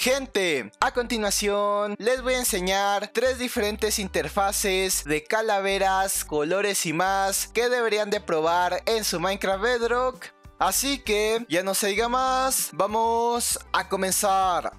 Gente, a continuación les voy a enseñar tres diferentes interfaces de calaveras, colores y más que deberían de probar en su Minecraft Bedrock. Así que ya no se diga más, vamos a comenzar.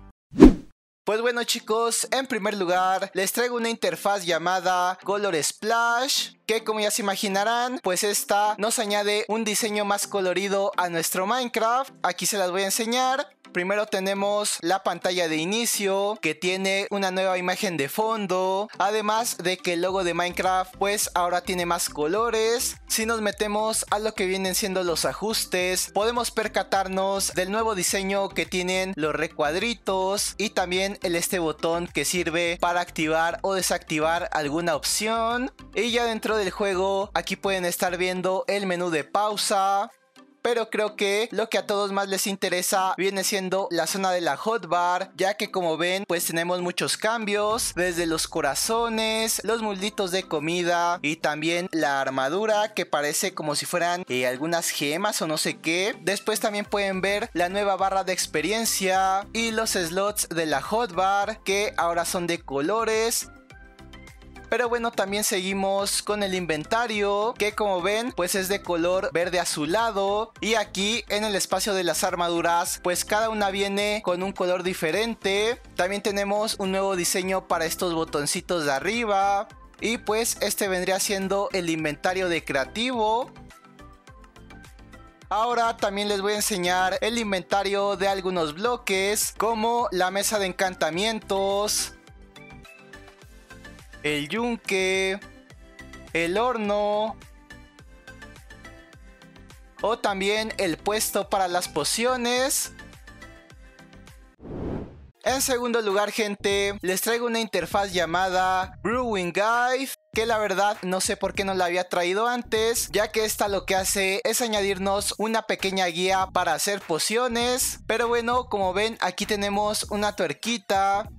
Pues bueno chicos, en primer lugar les traigo una interfaz llamada Color Splash que como ya se imaginarán, pues esta nos añade un diseño más colorido a nuestro Minecraft. Aquí se las voy a enseñar. Primero tenemos la pantalla de inicio que tiene una nueva imagen de fondo. Además de que el logo de Minecraft pues ahora tiene más colores. Si nos metemos a lo que vienen siendo los ajustes, podemos percatarnos del nuevo diseño que tienen los recuadritos y también el este botón que sirve para activar o desactivar alguna opción. Y ya dentro del juego aquí pueden estar viendo el menú de pausa, pero creo que lo que a todos más les interesa viene siendo la zona de la hotbar, ya que como ven pues tenemos muchos cambios, desde los corazones, los mulditos de comida y también la armadura que parece como si fueran eh, algunas gemas o no sé qué. Después también pueden ver la nueva barra de experiencia y los slots de la hotbar que ahora son de colores pero bueno, también seguimos con el inventario, que como ven, pues es de color verde azulado. Y aquí en el espacio de las armaduras, pues cada una viene con un color diferente. También tenemos un nuevo diseño para estos botoncitos de arriba. Y pues este vendría siendo el inventario de creativo. Ahora también les voy a enseñar el inventario de algunos bloques como la mesa de encantamientos, el yunque, el horno o también el puesto para las pociones. En segundo lugar, gente, les traigo una interfaz llamada Brewing Guide que la verdad no sé por qué no la había traído antes, ya que esta lo que hace es añadirnos una pequeña guía para hacer pociones. Pero bueno, como ven, aquí tenemos una tuerquita,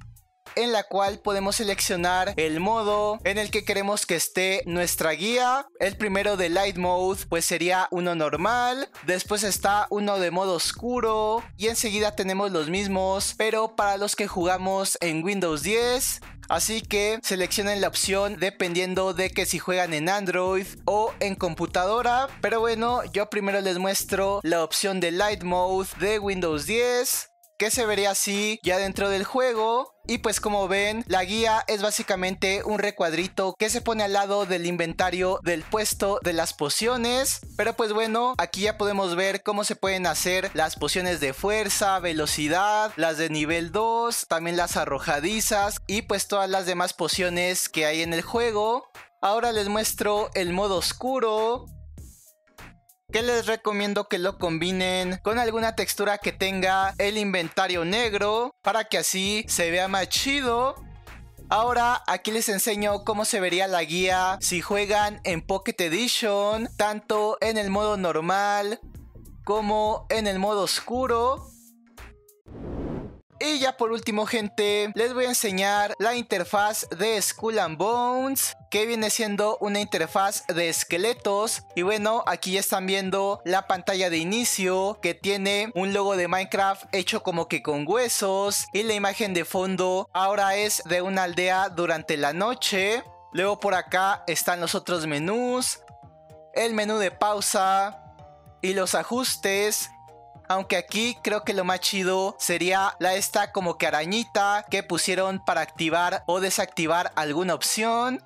en la cual podemos seleccionar el modo en el que queremos que esté nuestra guía. El primero de Light Mode pues sería uno normal, después está uno de modo oscuro y enseguida tenemos los mismos, pero para los que jugamos en Windows 10 Así que seleccionen la opción dependiendo de que si juegan en Android o en computadora. Pero bueno, yo primero les muestro la opción de Light Mode de Windows 10 que se vería así ya dentro del juego. Y pues como ven, la guía es básicamente un recuadrito que se pone al lado del inventario del puesto de las pociones. Pero pues bueno, aquí ya podemos ver cómo se pueden hacer las pociones de fuerza, velocidad, las de nivel 2, también las arrojadizas y pues todas las demás pociones que hay en el juego. Ahora les muestro el modo oscuro, que les recomiendo que lo combinen con alguna textura que tenga el inventario negro para que así se vea más chido. Ahora aquí les enseño cómo se vería la guía si juegan en Pocket Edition, tanto en el modo normal como en el modo oscuro. Y ya por último gente, les voy a enseñar la interfaz de Skull and Bones que viene siendo una interfaz de esqueletos. Y bueno aquí ya están viendo la pantalla de inicio que tiene un logo de Minecraft hecho como que con huesos. Y la imagen de fondo ahora es de una aldea durante la noche. Luego por acá están los otros menús el menú de pausa y los ajustes aunque aquí creo que lo más chido sería la esta como que arañita que pusieron para activar o desactivar alguna opción.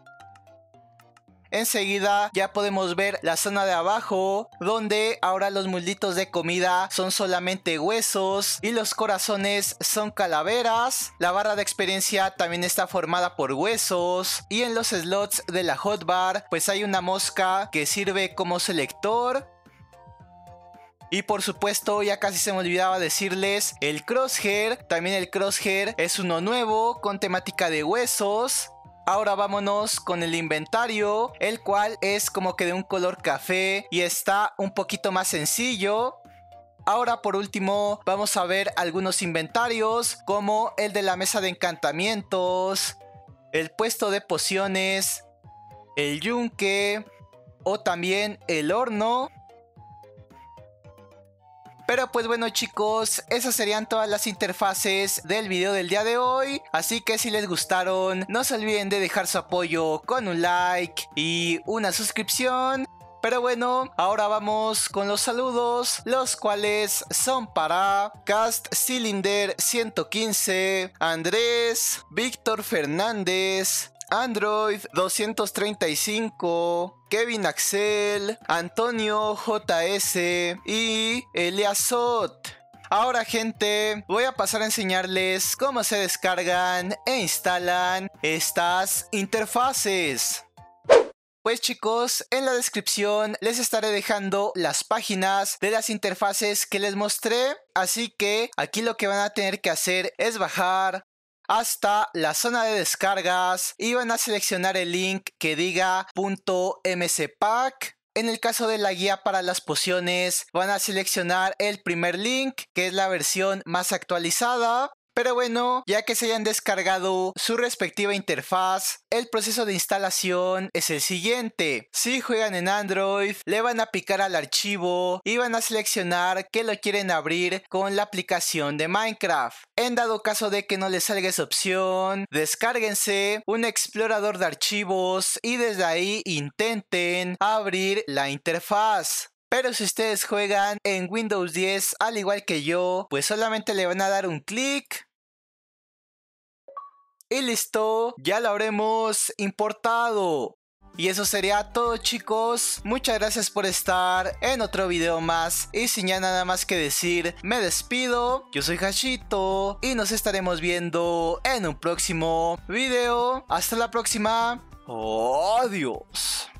Enseguida ya podemos ver la zona de abajo donde ahora los mulditos de comida son solamente huesos y los corazones son calaveras. La barra de experiencia también está formada por huesos y en los slots de la hotbar pues hay una mosca que sirve como selector y por supuesto, ya casi se me olvidaba decirles, el crosshair, también el crosshair es uno nuevo con temática de huesos. Ahora vámonos con el inventario, el cual es como que de un color café y está un poquito más sencillo. Ahora por último vamos a ver algunos inventarios como el de la mesa de encantamientos, el puesto de pociones, el yunque o también el horno Pero pues bueno chicos, esas serían todas las interfaces del video del día de hoy. Así que si les gustaron, no se olviden de dejar su apoyo con un like y una suscripción. Pero bueno, ahora vamos con los saludos, los cuales son para Cast Cylinder 115, Andrés, Víctor Fernández, Android 235, Kevin Axel, Antonio JS y Eliasot. Ahora gente, voy a pasar a enseñarles cómo se descargan e instalan estas interfaces. Pues chicos, en la descripción les estaré dejando las páginas de las interfaces que les mostré. Así que aquí lo que van a tener que hacer es bajar hasta la zona de descargas y van a seleccionar el link que diga .mcpack. En el caso de la guía para las pociones, van a seleccionar el primer link, que es la versión más actualizada. Pero bueno, ya que se hayan descargado su respectiva interfaz, el proceso de instalación es el siguiente. Si juegan en Android, le van a picar al archivo y van a seleccionar que lo quieren abrir con la aplicación de Minecraft. En dado caso de que no les salga esa opción, descárguense un explorador de archivos y desde ahí intenten abrir la interfaz. Pero si ustedes juegan en Windows 10 al igual que yo, pues solamente le van a dar un clic. Y listo, ya lo habremos importado. Y eso sería todo chicos, muchas gracias por estar en otro video más y sin ya nada más que decir, me despido, yo soy Hashito y nos estaremos viendo en un próximo video, hasta la próxima, adiós.